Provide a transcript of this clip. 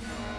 No.